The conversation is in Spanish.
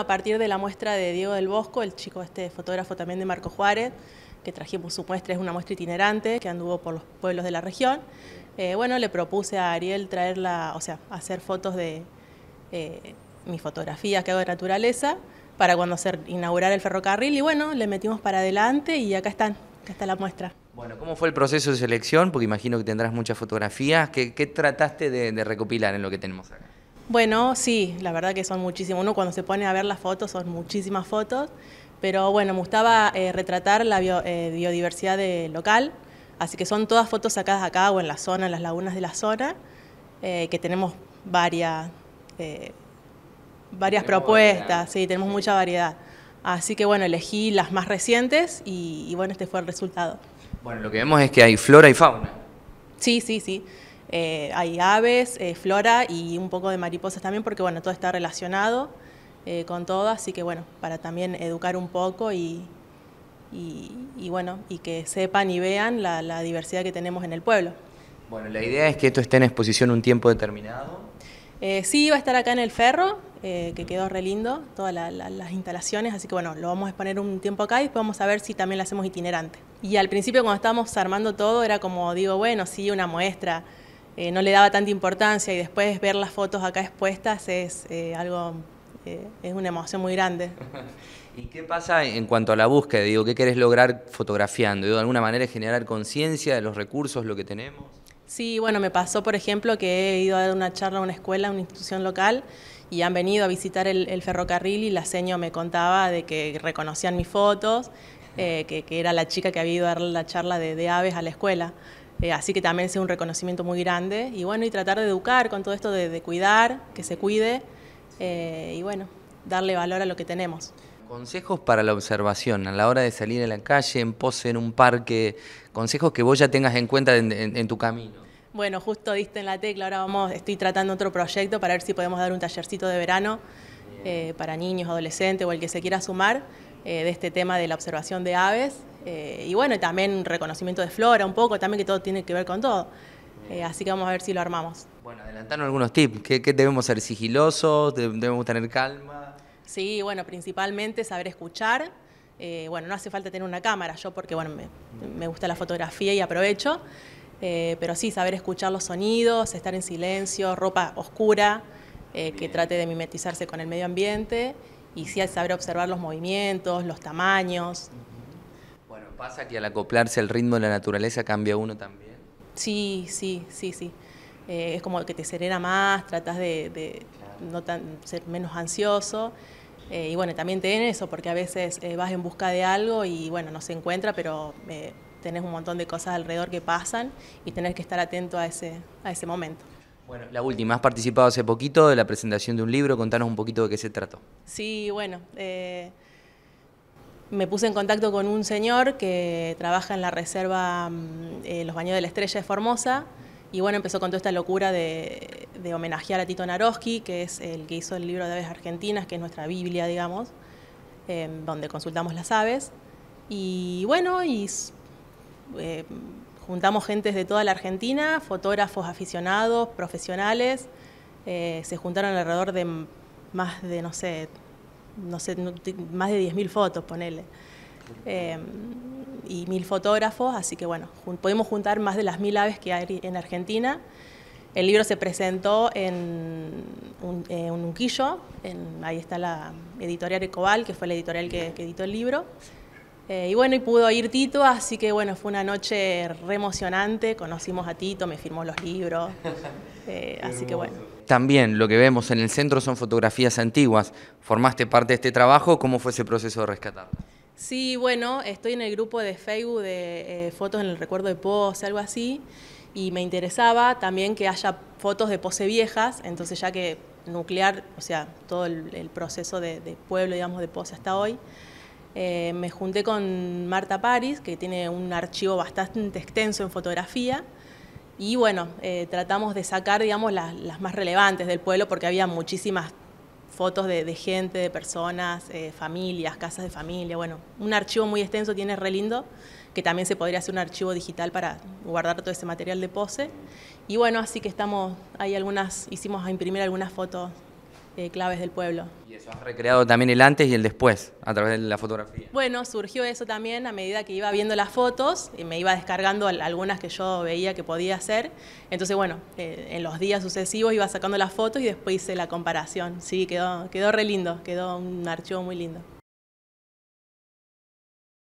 A partir de la muestra de Diego del Bosco, el chico este fotógrafo también de Marco Juárez, que trajimos su muestra, es una muestra itinerante que anduvo por los pueblos de la región. Eh, bueno, le propuse a Ariel traerla, o sea, hacer fotos de eh, mis fotografías que hago de naturaleza para cuando se inaugurara el ferrocarril y bueno, le metimos para adelante y acá están, acá está la muestra. Bueno, ¿cómo fue el proceso de selección? Porque imagino que tendrás muchas fotografías. ¿Qué, trataste de recopilar en lo que tenemos acá? Bueno, sí, la verdad que son muchísimos. Uno cuando se pone a ver las fotos son muchísimas fotos, pero bueno, me gustaba eh, retratar la eh, biodiversidad local, así que son todas fotos sacadas acá o en la zona, en las lagunas de la zona, eh, que tenemos varias, varias propuestas, sí, tenemos mucha variedad. Así que bueno, elegí las más recientes y, y bueno, este fue el resultado. Bueno, lo que vemos es que hay flora y fauna. Sí, sí, sí. Eh, hay aves, eh, flora y un poco de mariposas también, porque bueno, todo está relacionado eh, con todo, así que bueno, para también educar un poco y, y, bueno, y que sepan y vean la, diversidad que tenemos en el pueblo. Bueno, la idea es que esto esté en exposición un tiempo determinado. sí, va a estar acá en el ferro, que quedó re lindo, todas las instalaciones, así que bueno, lo vamos a exponer un tiempo acá y después vamos a ver si también lo hacemos itinerante. Y al principio cuando estábamos armando todo era como, digo, bueno, sí, una muestra, eh, no le daba tanta importancia y después ver las fotos acá expuestas es eh, algo, eh, es una emoción muy grande. ¿Y qué pasa en cuanto a la búsqueda? Digo, ¿qué querés lograr fotografiando? ¿De alguna manera generar conciencia de los recursos, lo que tenemos? Sí, bueno, me pasó, por ejemplo, que he ido a dar una charla a una escuela, a una institución local, y han venido a visitar el, ferrocarril y la seño me contaba de que reconocían mis fotos, que, era la chica que había ido a dar la charla de aves a la escuela. Eh, así que también es un reconocimiento muy grande. Y bueno, y tratar de educar con todo esto de, cuidar, que se cuide eh, y bueno, darle valor a lo que tenemos. Consejos para la observación a la hora de salir a la calle, en pose, en un parque, consejos que vos ya tengas en cuenta en, tu camino. Bueno, justo diste en la tecla, ahora vamos, estoy tratando otro proyecto para ver si podemos dar un tallercito de verano eh, para niños, adolescentes o el que se quiera sumar de este tema de la observación de aves eh, y bueno, también reconocimiento de flora un poco, también que todo tiene que ver con todo. Eh, así que vamos a ver si lo armamos. Bueno, adelantanos algunos tips. ¿Qué, debemos ser sigilosos? ¿Debemos tener calma? Sí, bueno, principalmente saber escuchar. Eh, bueno, no hace falta tener una cámara, yo porque bueno, me, gusta la fotografía y aprovecho. pero sí, saber escuchar los sonidos, estar en silencio, ropa oscura, que trate de mimetizarse con el medio ambiente. Y sí, saber observar los movimientos, los tamaños. ¿Pasa que al acoplarse al ritmo de la naturaleza cambia uno también? Sí, sí, sí, sí. Eh, es como que te serena más, tratas de, no ser menos ansioso. Eh, y bueno, también tenés eso, porque a veces eh, vas en busca de algo y bueno, no se encuentra, pero tenés un montón de cosas alrededor que pasan y tenés que estar atento a ese, a ese momento. Bueno, la última, has participado hace poquito de la presentación de un libro, contanos un poquito de qué se trató. Sí, bueno, me puse en contacto con un señor que trabaja en la reserva mm, eh, Los Baños de la Estrella de Formosa y bueno, empezó con toda esta locura de, homenajear a Tito Naroski, que es el que hizo el libro de aves argentinas, que es nuestra Biblia, digamos, em, donde consultamos las aves. Y bueno, y eh, juntamos gentes de toda la Argentina, fotógrafos aficionados, profesionales, eh, se juntaron alrededor de más de, no sé, no sé, más de 10.000 fotos, ponele. Eh, y mil fotógrafos, así que bueno, podemos juntar más de las mil aves que hay en Argentina. El libro se presentó en un, en Unquillo, ahí está la editorial Ecobal, que fue la editorial que, editó el libro. Eh, y bueno, y pudo ir Tito, así que bueno, fue una noche re emocionante, conocimos a Tito, me firmó los libros, eh, así que bueno. También lo que vemos en el centro son fotografías antiguas. ¿Formaste parte de este trabajo? ¿Cómo fue ese proceso de rescatar? Sí, bueno, estoy en el grupo de Facebook de eh, fotos en el recuerdo de pose, algo así, y me interesaba también que haya fotos de pose viejas, entonces ya que nuclear, o sea, todo el, proceso de, pueblo, digamos, de pose hasta hoy, eh, me junté con Marta Paris, que tiene un archivo bastante extenso en fotografía, y bueno, eh, tratamos de sacar, digamos, las, más relevantes del pueblo porque había muchísimas fotos de, gente, de personas, eh, familias, casas de familia. Bueno, un archivo muy extenso tiene re lindo, que también se podría hacer un archivo digital para guardar todo ese material de pose. Y bueno, así que estamos, hay algunas, hicimos imprimir algunas fotos eh, claves del pueblo. Y eso has recreado también el antes y el después a través de la fotografía. Bueno, surgió eso también a medida que iba viendo las fotos y me iba descargando algunas que yo veía que podía hacer. Entonces, bueno, eh, en los días sucesivos iba sacando las fotos y después hice la comparación. Sí, quedó, quedó re lindo, quedó un archivo muy lindo.